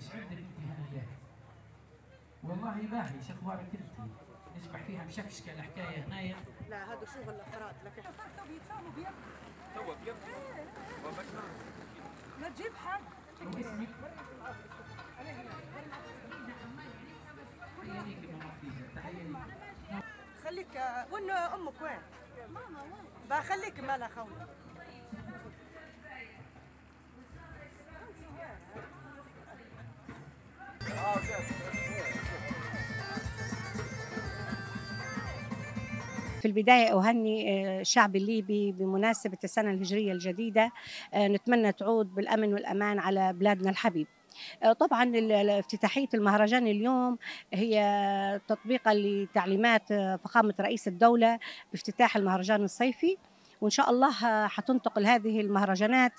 إيش عندك انت هنا والله باهي أخبارك أنت؟ نسبح فيها مشكشكه الحكاية هنايا. لا هذا شغل الأفراد لكن تو بيض ما تجيب حد. واسمك؟ تحية ليك يا ماما خديجة تحية ليك. خليك وين أمك وين؟ ماما وين؟ بخليك مالها خوي في البداية أهني آه، الشعب الليبي بمناسبة السنة الهجرية الجديدة آه، نتمنى تعود بالأمن والأمان على بلادنا الحبيب. آه، طبعا افتتاحية المهرجان اليوم هي تطبيقا لتعليمات فخامة رئيس الدولة بافتتاح المهرجان الصيفي. وإن شاء الله حتنتقل هذه المهرجانات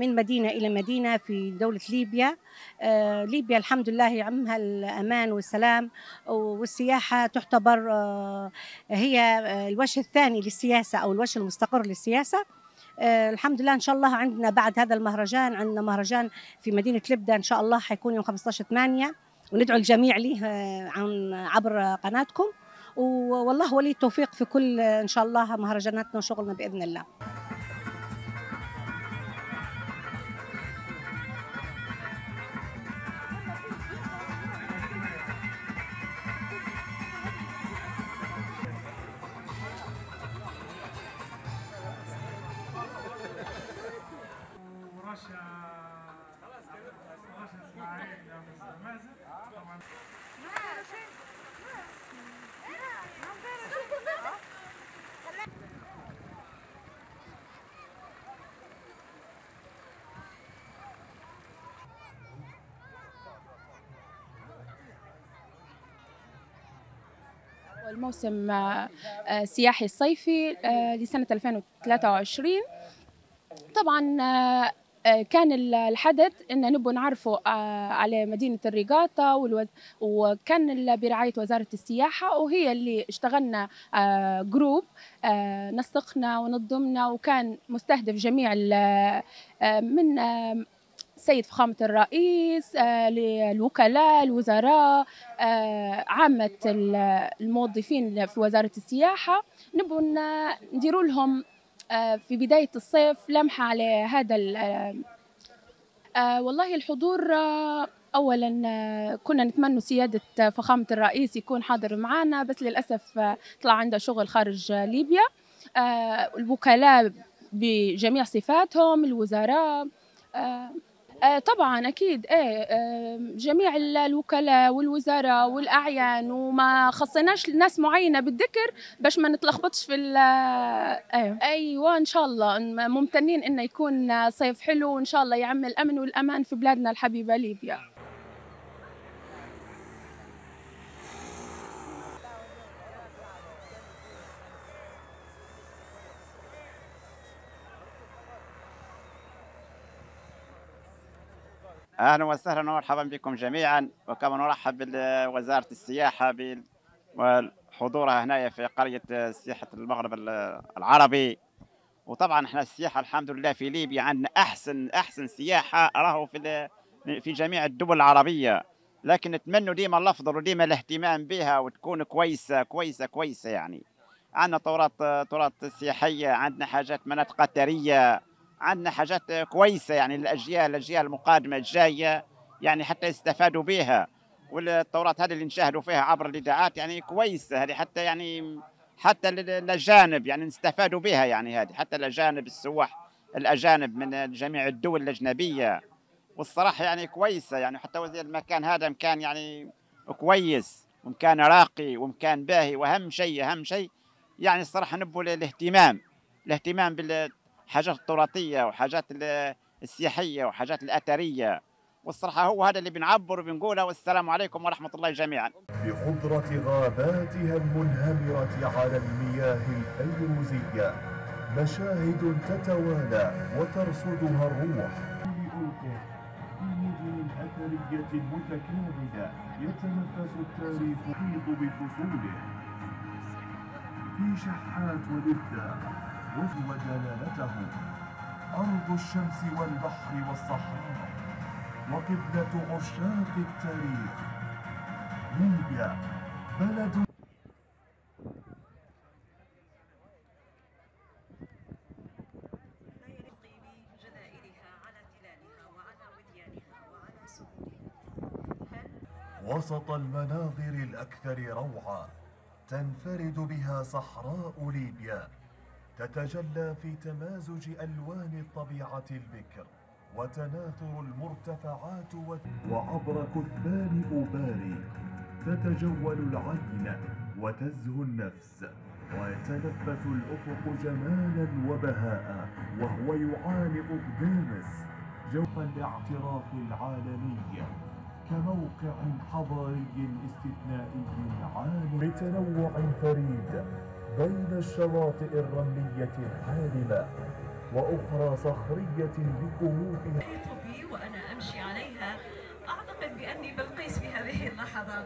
من مدينة إلى مدينة في دولة ليبيا. آه، ليبيا الحمد لله يعمها الأمان والسلام والسياحة تعتبر آه، هي آه، الوجه الثاني للسياسة أو الوجه المستقر للسياسة. آه، الحمد لله إن شاء الله عندنا بعد هذا المهرجان عندنا مهرجان في مدينة لبدا إن شاء الله حيكون يوم 15 8 وندعو الجميع ليه عن عبر قناتكم. والله ولي التوفيق في كل إن شاء الله مهرجاناتنا وشغلنا بإذن الله. والموسم آه، آه، السياحي الصيفي آه، لسنة 2023 طبعا آه، آه، كان ال- الحدث إن نبغى نعرفوا آه، على مدينة والوز... وكان برعاية وزارة السياحة وهي اللي اشتغلنا آه، جروب آه، نسقنا ونظمنا وكان مستهدف جميع آه، من آه، سيد فخامة الرئيس آه، للوكلاء الوزراء آه، عامة ال- الموظفين في وزارة السياحة. نبغوا نديروا لهم آه، في بداية الصيف لمحة على هذا ال- والله الحضور آه، كنا نتمنى سيادة فخامة الرئيس يكون حاضر معنا بس للأسف آه، طلع عنده شغل خارج ليبيا. الوكلاء بجميع صفاتهم الوزراء آه، طبعا أكيد. إيه آه، جميع ال- الوكلاء والوزراء والأعيان وما خصيناش ناس معينة بالذكر باش ما نتلخبطش في إيه أيوه إن شاء الله. ممتنين إنه يكون صيف حلو وإن شاء الله يعم الأمن والأمان في بلادنا الحبيبة ليبيا. أهلا وسهلا ومرحبا بكم جميعا. وكما نرحب بوزارة السياحة وحضورها هنا في قرية سياحة المغرب ال- العربي. وطبعا إحنا السياحة الحمد لله في ليبيا عندنا احسن أحسن سياحة راهو في في جميع الدول العربية. لكن نتمنى ديما الأفضل وديما الاهتمام بها وتكون كويسه كويسه كويسة يعني. عندنا تراث تراث سياحية عندنا حاجات مناطق أثرية. عندنا حاجات كويسة يعني للأجيال الأجيال المقادمة الجاية يعني حتى يستفادوا بها والتورات هذه اللي نشاهدوا فيها عبر الإذاعات يعني كويسة هذه حتى يعني حتى الاجانب يعني نستفادوا بها يعني هذه حتى الأجانب السواح الأجانب من جميع الدول الأجنبية. والصراحة يعني كويسة يعني حتى وزير المكان هذا مكان يعني كويس ومكان راقي ومكان باهي وأهم شيء أهم شيء يعني الصراحة نبوا الاهتمام الاهتمام بالحاجات التراثيه وحاجات ال- السياحية وحاجات الأثرية. والصراحة هو هذا اللي بنعبر وبنقوله والسلام عليكم ورحمة الله جميعا. بخضرة غاباتها المنهمرة على المياه الفيروزية مشاهد تتوالى وترصدها الروح. الأثرية المتكاملة يتنفس التاريخ يحيط بفصوله. في شحات ولبدة وجدلالته أرض الشمس والبحر والصحراء وقبلة عشاق التاريخ. ليبيا بلد وسط المناظر الأكثر روعة تنفرد بها صحراء ليبيا. تتجلى في تمازج ألوان الطبيعة البكر وتناثر المرتفعات و... وعبر كثبان أباري تتجول العين وتزهو النفس ويتنفس الأفق جمالا وبهاء وهو يعانق الدامس جوف الاعتراف العالمي كموقع حضاري استثنائي عام بتنوع فريد بين الشواطئ الرملية الحالمة وأخرى صخرية بكهوفها وأنا أمشي عليها. أعتقد بأني بلقيس في هذه اللحظات